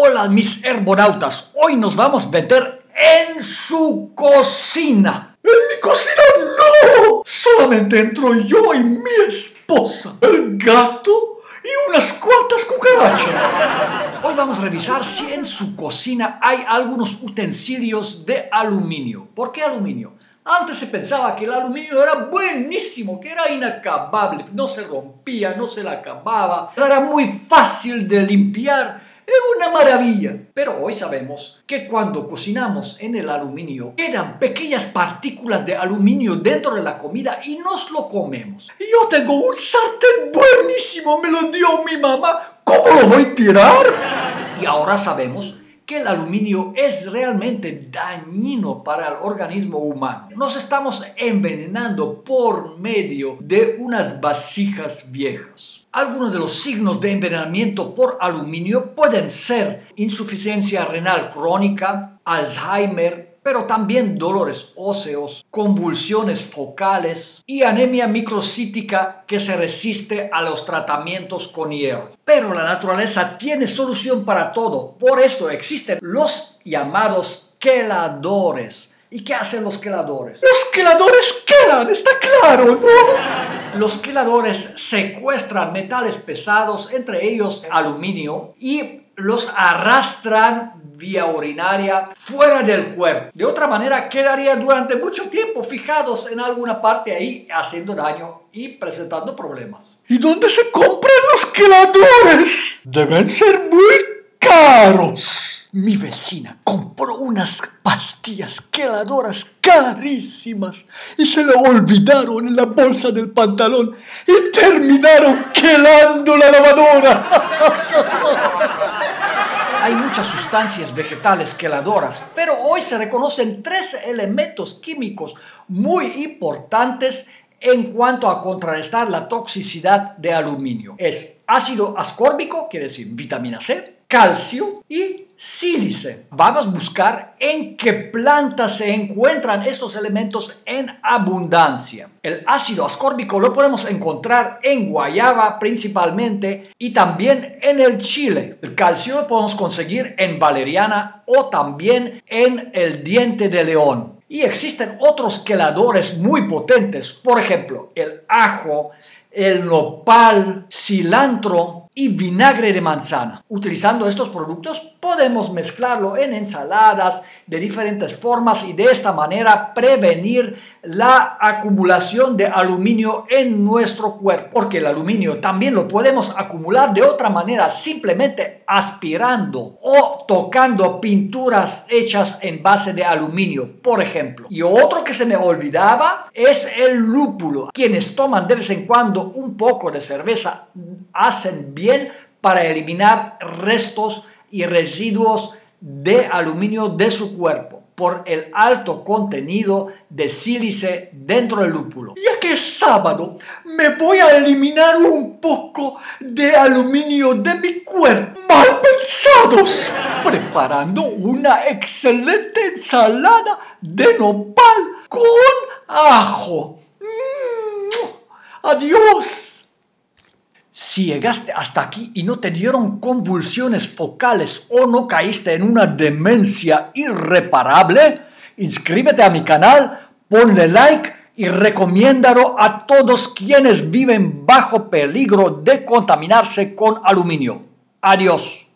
Hola mis herbonautas, hoy nos vamos a meter en su cocina. ¡En mi cocina no! Solamente entro yo y mi esposa, el gato y unas cuantas cucarachas. Hoy vamos a revisar si en su cocina hay algunos utensilios de aluminio. ¿Por qué aluminio? Antes se pensaba que el aluminio era buenísimo, que era inacabable, no se rompía, no se la acababa, era muy fácil de limpiar es una maravilla. Pero hoy sabemos que cuando cocinamos en el aluminio, quedan pequeñas partículas de aluminio dentro de la comida y nos lo comemos. Yo tengo un sartén buenísimo, me lo dio mi mamá. ¿Cómo lo voy a tirar? Y ahora sabemos que el aluminio es realmente dañino para el organismo humano. Nos estamos envenenando por medio de unas vasijas viejas. Algunos de los signos de envenenamiento por aluminio pueden ser insuficiencia renal crónica, Alzheimer, pero también dolores óseos, convulsiones focales y anemia microcítica que se resiste a los tratamientos con hierro. Pero la naturaleza tiene solución para todo, por esto existen los llamados queladores. ¿Y qué hacen los queladores? Los queladores quedan, está claro, ¿no? Los queladores secuestran metales pesados, entre ellos aluminio, y los arrastran vía urinaria fuera del cuerpo. De otra manera, quedaría durante mucho tiempo fijados en alguna parte ahí, haciendo daño y presentando problemas. ¿Y dónde se compran los queladores? Deben ser muy caros. Mi vecina compró unas pastillas queladoras carísimas y se lo olvidaron en la bolsa del pantalón y terminaron quelando la lavadora. Hay muchas sustancias vegetales queladoras, pero hoy se reconocen tres elementos químicos muy importantes en cuanto a contrarrestar la toxicidad de aluminio. Es ácido ascórbico, quiere decir vitamina C, calcio y sílice. Vamos a buscar en qué plantas se encuentran estos elementos en abundancia. El ácido ascórbico lo podemos encontrar en guayaba principalmente y también en el chile. El calcio lo podemos conseguir en valeriana o también en el diente de león. Y existen otros queladores muy potentes, por ejemplo, el ajo, el nopal, cilantro y vinagre de manzana. Utilizando estos productos podemos mezclarlo en ensaladas de diferentes formas y de esta manera prevenir la acumulación de aluminio en nuestro cuerpo. Porque el aluminio también lo podemos acumular de otra manera simplemente aspirando o tocando pinturas hechas en base de aluminio, por ejemplo. Y otro que se me olvidaba es el lúpulo. Quienes toman de vez en cuando un poco de cerveza hacen bien para eliminar restos y residuos de aluminio de su cuerpo por el alto contenido de sílice dentro del lúpulo. Ya que sábado, me voy a eliminar un poco de aluminio de mi cuerpo. Mal pensados. Preparando una excelente ensalada de nopal con ajo. Mm, adiós. Si llegaste hasta aquí y no te dieron convulsiones focales o no caíste en una demencia irreparable, inscríbete a mi canal, ponle like y recomiéndalo a todos quienes viven bajo peligro de contaminarse con aluminio. Adiós.